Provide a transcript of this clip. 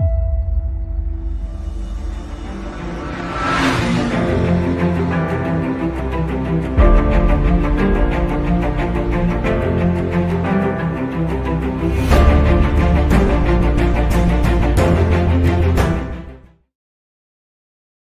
you